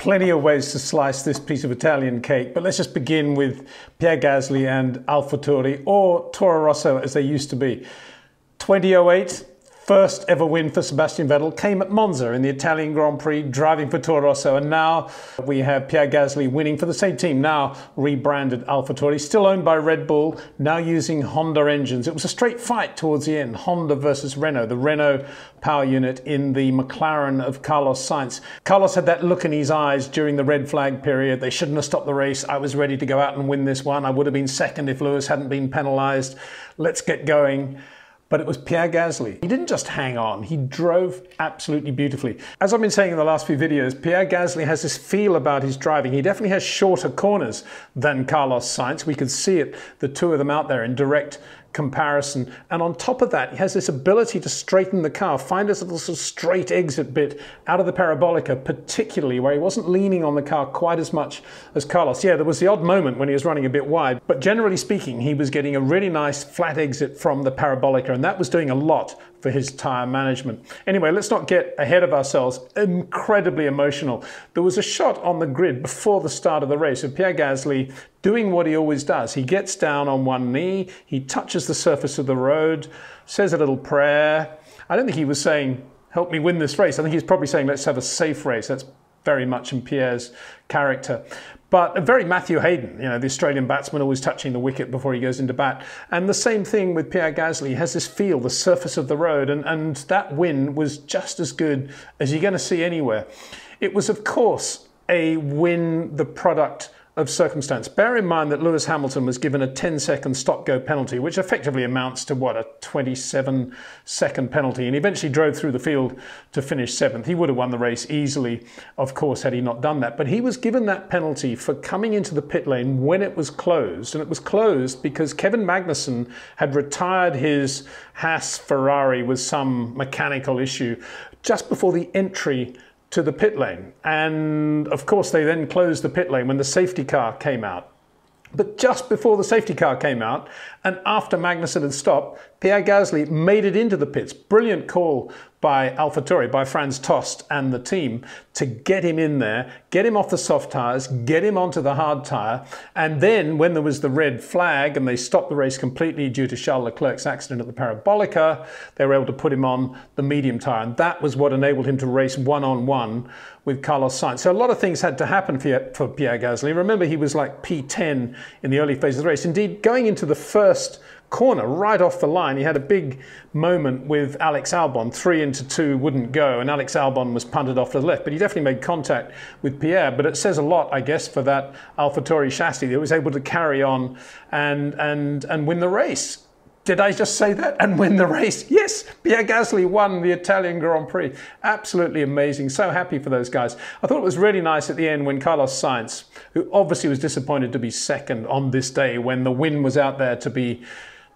plenty of ways to slice this piece of Italian cake, but let's just begin with Pierre Gasly and AlphaTauri, or Toro Rosso as they used to be. 2008, first ever win for Sebastian Vettel came at Monza in the Italian Grand Prix, driving for Toro Rosso. And now we have Pierre Gasly winning for the same team, now rebranded AlphaTauri, still owned by Red Bull, now using Honda engines. It was a straight fight towards the end, Honda versus Renault, the Renault power unit in the McLaren of Carlos Sainz. Carlos had that look in his eyes during the red flag period. They shouldn't have stopped the race. I was ready to go out and win this one. I would have been second if Lewis hadn't been penalized. Let's get going but it was Pierre Gasly. He didn't just hang on, he drove absolutely beautifully. As I've been saying in the last few videos, Pierre Gasly has this feel about his driving. He definitely has shorter corners than Carlos Sainz. We could see it, the two of them out there in direct comparison. And on top of that, he has this ability to straighten the car, find this little sort of straight exit bit out of the parabolica, particularly where he wasn't leaning on the car quite as much as Carlos. Yeah, there was the odd moment when he was running a bit wide, but generally speaking, he was getting a really nice flat exit from the parabolica, and that was doing a lot for his tire management. Anyway, let's not get ahead of ourselves. Incredibly emotional. There was a shot on the grid before the start of the race of Pierre Gasly doing what he always does. He gets down on one knee, he touches the surface of the road, says a little prayer. I don't think he was saying, help me win this race. I think he's probably saying, let's have a safe race. That's very much in Pierre's character. But very Matthew Hayden, you know, the Australian batsman always touching the wicket before he goes into bat. And the same thing with Pierre Gasly. He has this feel, the surface of the road, and, and that win was just as good as you're going to see anywhere. It was, of course, a win the product of circumstance. Bear in mind that Lewis Hamilton was given a 10 second stop go penalty, which effectively amounts to what, a 27 second penalty, and eventually drove through the field to finish seventh. He would have won the race easily, of course, had he not done that. But he was given that penalty for coming into the pit lane when it was closed, and it was closed because Kevin Magnussen had retired his Haas Ferrari with some mechanical issue just before the entry to the pit lane. And of course, they then closed the pit lane when the safety car came out. But just before the safety car came out, and after Magnussen had stopped, Pierre Gasly made it into the pits. Brilliant call by AlphaTauri, by Franz Tost and the team to get him in there, get him off the soft tyres, get him onto the hard tyre. And then when there was the red flag and they stopped the race completely due to Charles Leclerc's accident at the Parabolica, they were able to put him on the medium tyre. And that was what enabled him to race one-on-one with Carlos Sainz. So a lot of things had to happen for Pierre Gasly. Remember, he was like P10 in the early phase of the race. Indeed, going into the first corner right off the line. He had a big moment with Alex Albon. Three into two wouldn't go, and Alex Albon was punted off to the left. But he definitely made contact with Pierre. But it says a lot, I guess, for that AlphaTauri chassis that was able to carry on and and and win the race. Did I just say that and win the race? Yes, Pierre Gasly won the Italian Grand Prix. Absolutely amazing. So happy for those guys. I thought it was really nice at the end when Carlos Sainz, who obviously was disappointed to be second on this day when the win was out there to be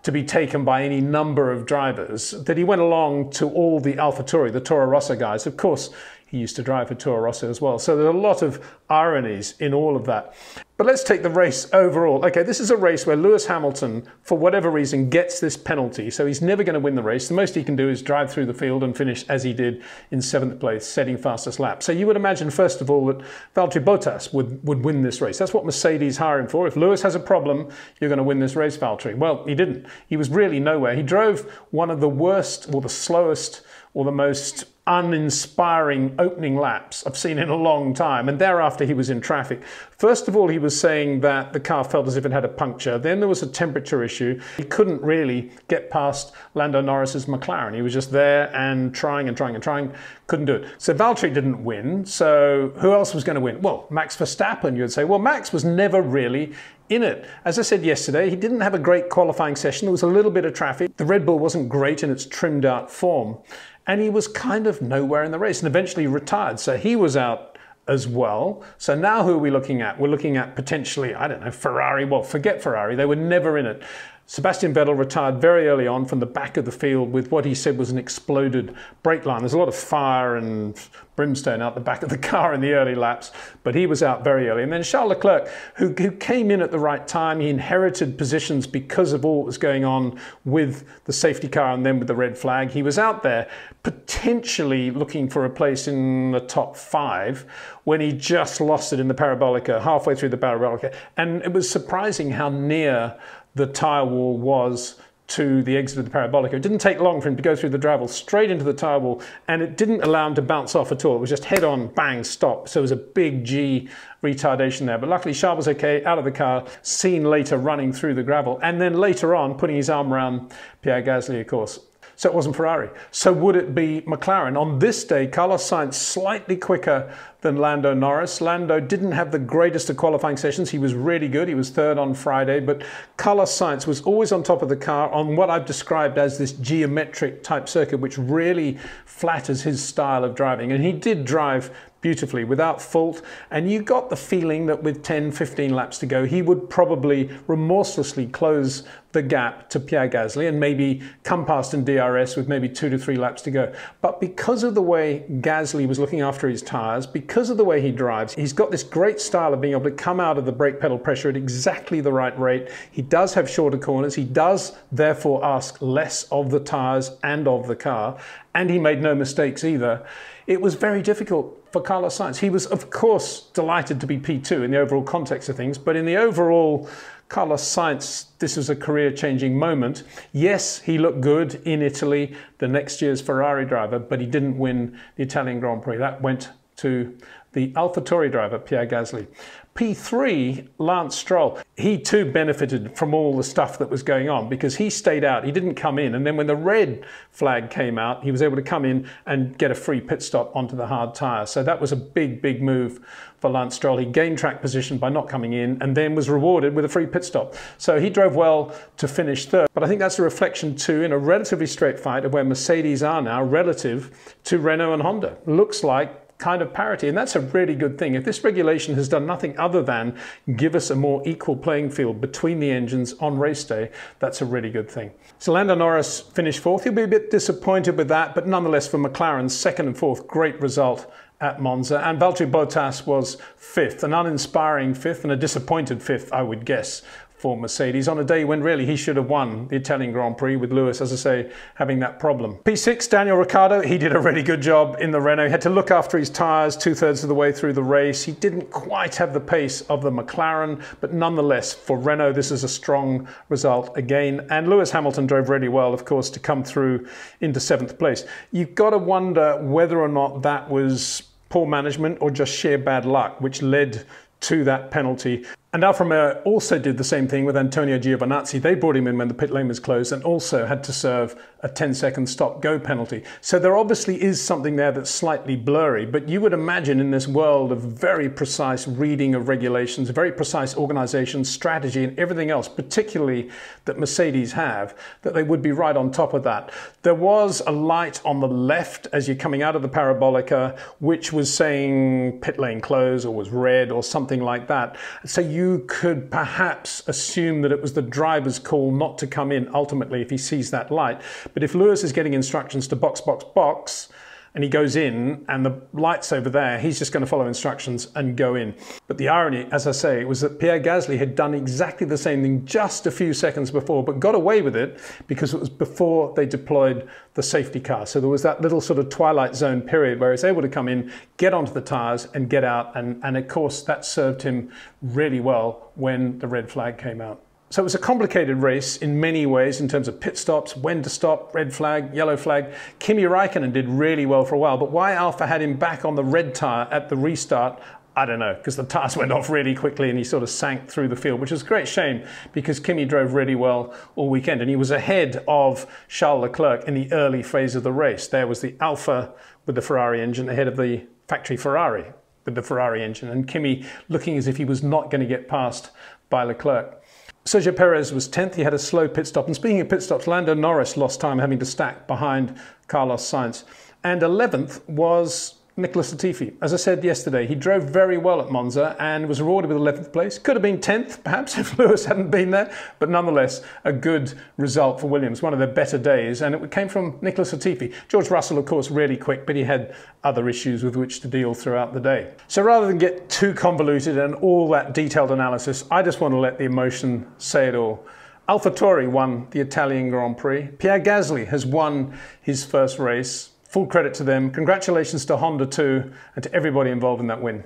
to be taken by any number of drivers, that he went along to all the AlphaTauri, the Toro Rosso guys. Of course, he used to drive for Toro Rosso as well. So there's a lot of ironies in all of that. But let's take the race overall. Okay, this is a race where Lewis Hamilton, for whatever reason, gets this penalty. So he's never going to win the race. The most he can do is drive through the field and finish as he did in seventh place, setting fastest lap. So you would imagine, first of all, that Valtteri Bottas would, would win this race. That's what Mercedes hiring for. If Lewis has a problem, you're going to win this race, Valtteri. Well, he didn't. He was really nowhere. He drove one of the worst or the slowest or the most uninspiring opening laps I've seen in a long time. And thereafter, he was in traffic. First of all, he was saying that the car felt as if it had a puncture. Then there was a temperature issue. He couldn't really get past Lando Norris's McLaren. He was just there and trying and trying and trying, couldn't do it. So Valtteri didn't win. So who else was going to win? Well, Max Verstappen, you'd say. Well, Max was never really in it. As I said yesterday, he didn't have a great qualifying session. There was a little bit of traffic. The Red Bull wasn't great in its trimmed out form and he was kind of nowhere in the race and eventually retired. So he was out as well. So now who are we looking at? We're looking at potentially, I don't know, Ferrari. Well, forget Ferrari. They were never in it. Sebastian Vettel retired very early on from the back of the field with what he said was an exploded brake line. There's a lot of fire and brimstone out the back of the car in the early laps, but he was out very early. And then Charles Leclerc, who, who came in at the right time, he inherited positions because of all that was going on with the safety car and then with the red flag. He was out there potentially looking for a place in the top five when he just lost it in the parabolica, halfway through the parabolica. And it was surprising how near the tyre wall was to the exit of the parabolic. It didn't take long for him to go through the gravel straight into the tyre wall, and it didn't allow him to bounce off at all. It was just head on, bang, stop. So it was a big G retardation there. But luckily, Charles was okay, out of the car, seen later running through the gravel, and then later on putting his arm around Pierre Gasly, of course. So it wasn't Ferrari. So would it be McLaren? On this day, Carlos Sainz slightly quicker than Lando Norris. Lando didn't have the greatest of qualifying sessions. He was really good. He was third on Friday, but Carlos Sainz was always on top of the car on what I've described as this geometric type circuit, which really flatters his style of driving. And he did drive beautifully without fault. And you got the feeling that with 10, 15 laps to go, he would probably remorselessly close the gap to Pierre Gasly and maybe come past in DRS with maybe two to three laps to go. But because of the way Gasly was looking after his tyres, because of the way he drives, he's got this great style of being able to come out of the brake pedal pressure at exactly the right rate. He does have shorter corners. He does therefore ask less of the tyres and of the car. And he made no mistakes either. It was very difficult for Carlos Sainz. He was, of course, delighted to be P2 in the overall context of things, but in the overall Carlos Sainz, this was a career changing moment. Yes, he looked good in Italy, the next year's Ferrari driver, but he didn't win the Italian Grand Prix. That went to the AlphaTauri driver, Pierre Gasly. P3, Lance Stroll, he too benefited from all the stuff that was going on because he stayed out. He didn't come in. And then when the red flag came out, he was able to come in and get a free pit stop onto the hard tyre. So that was a big, big move for Lance Stroll. He gained track position by not coming in and then was rewarded with a free pit stop. So he drove well to finish third. But I think that's a reflection too in a relatively straight fight of where Mercedes are now relative to Renault and Honda. Looks like kind of parity. And that's a really good thing. If this regulation has done nothing other than give us a more equal playing field between the engines on race day, that's a really good thing. So Lando Norris finished fourth. He'll be a bit disappointed with that, but nonetheless for McLaren's second and fourth, great result at Monza. And Valtteri Bottas was fifth, an uninspiring fifth and a disappointed fifth, I would guess, for Mercedes on a day when really he should have won the Italian Grand Prix with Lewis, as I say, having that problem. P6, Daniel Ricciardo, he did a really good job in the Renault. He had to look after his tyres two thirds of the way through the race. He didn't quite have the pace of the McLaren, but nonetheless, for Renault, this is a strong result again. And Lewis Hamilton drove really well, of course, to come through into seventh place. You've got to wonder whether or not that was poor management or just sheer bad luck, which led to that penalty. And Alfa Romeo also did the same thing with Antonio Giovinazzi. They brought him in when the pit lane was closed and also had to serve a 10 second stop go penalty. So there obviously is something there that's slightly blurry, but you would imagine in this world of very precise reading of regulations, very precise organization, strategy, and everything else, particularly that Mercedes have, that they would be right on top of that. There was a light on the left as you're coming out of the parabolica, which was saying pit lane close or was red or something like that. So you you could perhaps assume that it was the driver's call not to come in ultimately if he sees that light. But if Lewis is getting instructions to box, box, box, and he goes in and the light's over there, he's just going to follow instructions and go in. But the irony, as I say, was that Pierre Gasly had done exactly the same thing just a few seconds before, but got away with it because it was before they deployed the safety car. So there was that little sort of twilight zone period where he's able to come in, get onto the tyres and get out. And, and of course, that served him really well when the red flag came out. So it was a complicated race in many ways in terms of pit stops, when to stop, red flag, yellow flag. Kimi Raikkonen did really well for a while, but why Alfa had him back on the red tyre at the restart, I don't know, because the tyres went off really quickly and he sort of sank through the field, which was a great shame because Kimi drove really well all weekend and he was ahead of Charles Leclerc in the early phase of the race. There was the Alfa with the Ferrari engine ahead of the factory Ferrari with the Ferrari engine and Kimi looking as if he was not going to get past by Leclerc. Sergio Perez was 10th. He had a slow pit stop. And speaking of pit stops, Lando Norris lost time having to stack behind Carlos Sainz. And 11th was Nicholas Latifi. As I said yesterday, he drove very well at Monza and was rewarded with 11th place. Could have been 10th, perhaps, if Lewis hadn't been there, but nonetheless, a good result for Williams, one of their better days, and it came from Nicholas Latifi. George Russell, of course, really quick, but he had other issues with which to deal throughout the day. So rather than get too convoluted and all that detailed analysis, I just want to let the emotion say it all. AlphaTauri won the Italian Grand Prix. Pierre Gasly has won his first race. Full credit to them. Congratulations to Honda too, and to everybody involved in that win.